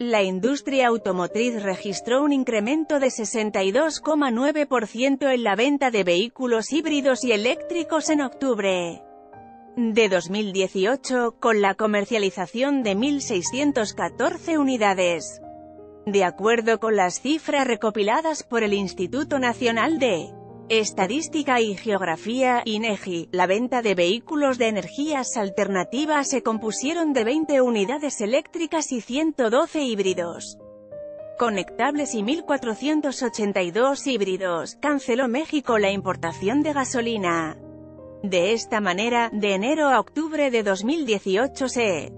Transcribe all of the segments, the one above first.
La industria automotriz registró un incremento de 62,9% en la venta de vehículos híbridos y eléctricos en octubre de 2018, con la comercialización de 1.614 unidades. De acuerdo con las cifras recopiladas por el Instituto Nacional de Estadística y Geografía, INEGI, la venta de vehículos de energías alternativas se compusieron de 20 unidades eléctricas y 112 híbridos conectables y 1.482 híbridos. Canceló México la importación de gasolina. De esta manera, de enero a octubre de 2018 se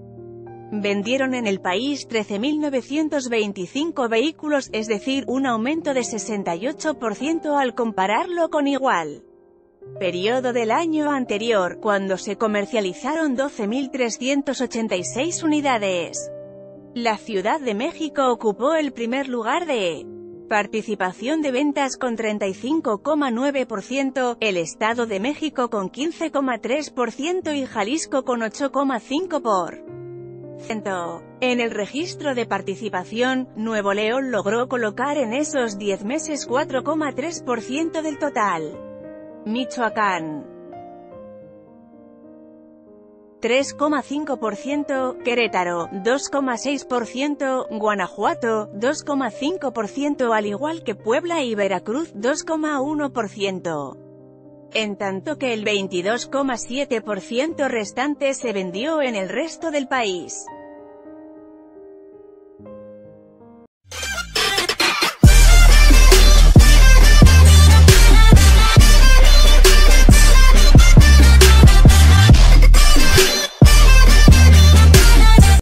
vendieron en el país 13.925 vehículos, es decir, un aumento de 68% al compararlo con igual periodo del año anterior, cuando se comercializaron 12.386 unidades. La Ciudad de México ocupó el primer lugar de participación de ventas con 35,9%, el Estado de México con 15,3% y Jalisco con 8,5%. En el registro de participación, Nuevo León logró colocar en esos 10 meses 4,3% del total. Michoacán 3,5%, Querétaro, 2,6%, Guanajuato, 2,5% al igual que Puebla y Veracruz, 2,1%. En tanto que el 22,7% restante se vendió en el resto del país.